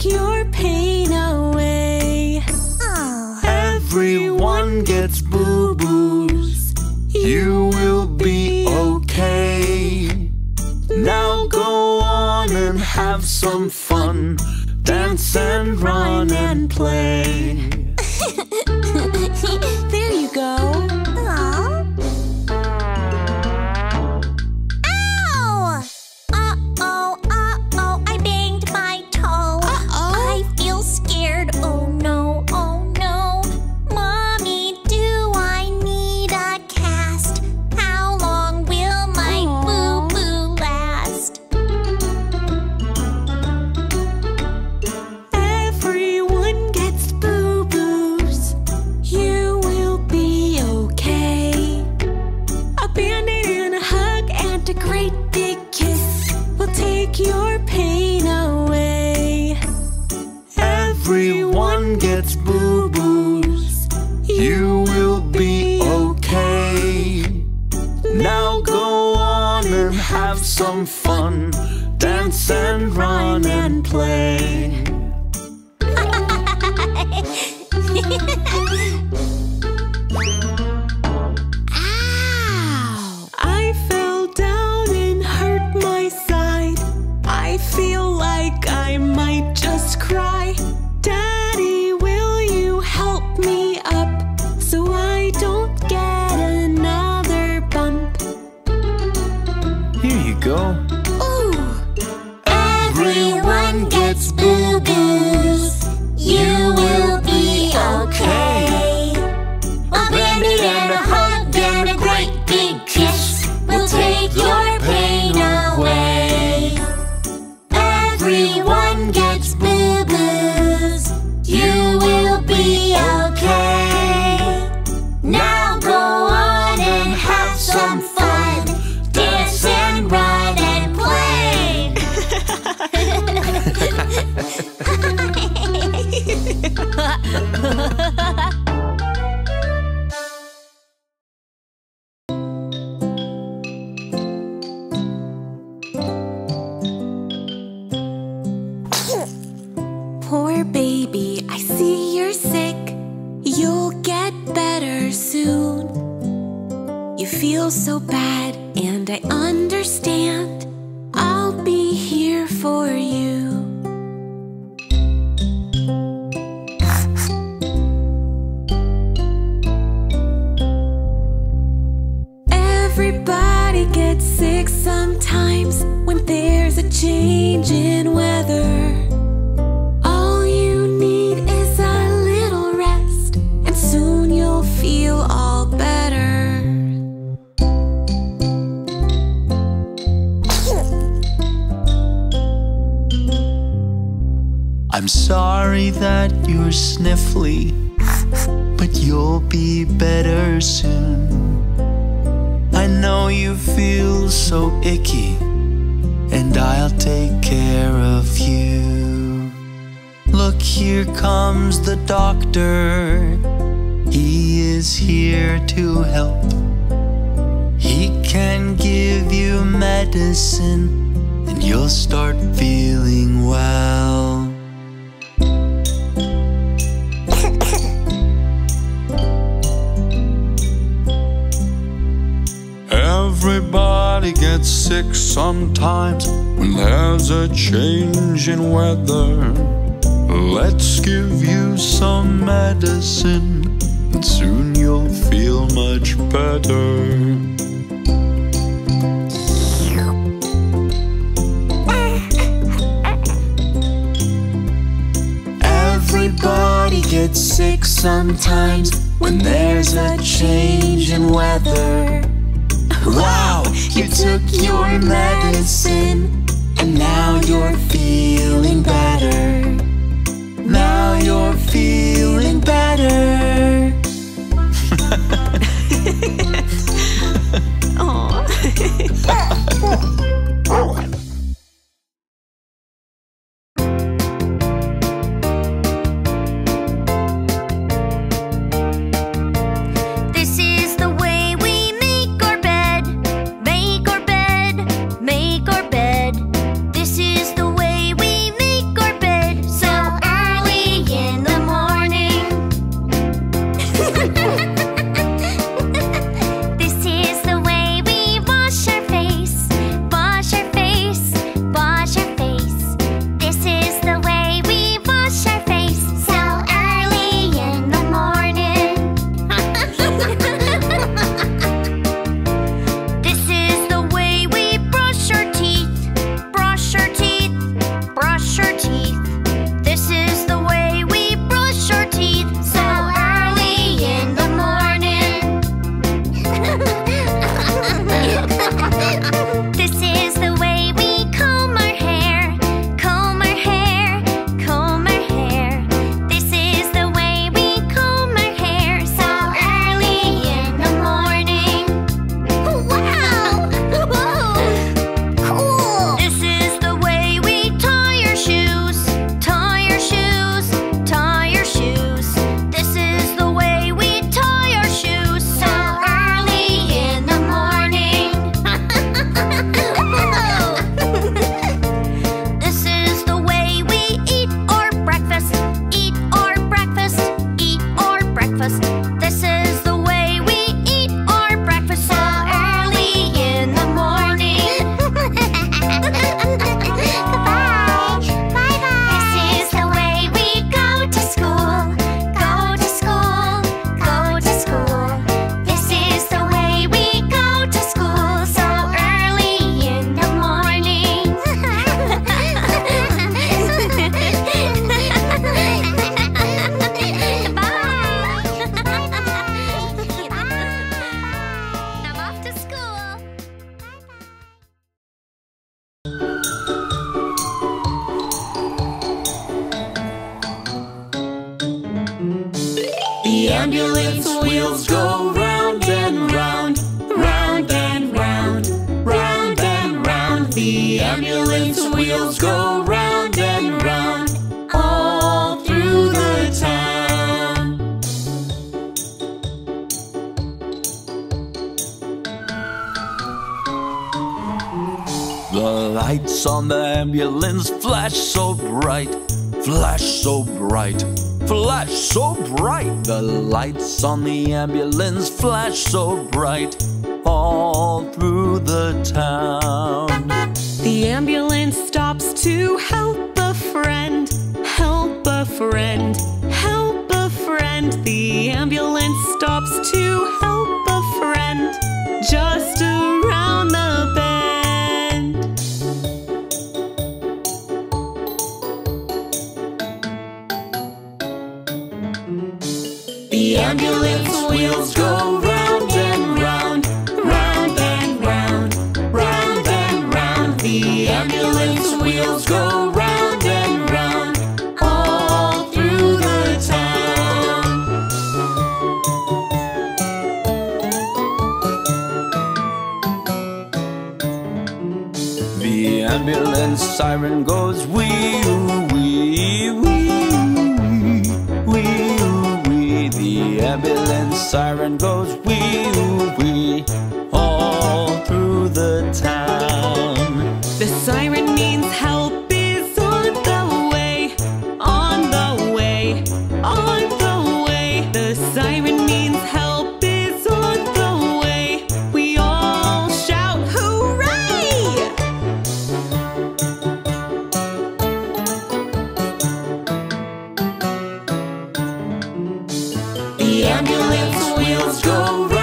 take your pain away. Oh. Everyone gets boo boos. You will be okay. Now go on and have some fun. Dance and run and play. Go. Poor baby, I see you're sick. You'll get better soon. You feel so bad, and I understand. I'll be here for you. Everybody gets sick sometimes when there's a change sorry that you're sniffly, but you'll be better soon. I know you feel so icky, and I'll take care of you. Look, here comes the doctor. He is here to help. He can give you medicine, and you'll start feeling sometimes when there's a change in weather. Let's give you some medicine, and soon you'll feel much better. Everybody gets sick sometimes when there's a change in weather. Wow, you took your medicine and now you're feeling better. Now you're feeling better. This ambulance wheels go round and round, round and round, round and round. The ambulance wheels go round and round, all through the town. The lights on the ambulance flash so bright, flash so bright, flash so bright. The lights on the ambulance flash so bright, all through the town. The ambulance stops to help a friend, help a friend, help a friend. The ambulance stops to help a friend just around ambulance siren goes wee oo wee wee wee oo wee. The ambulance siren goes wee oo wee all through the town. The siren ambulance wheels go round.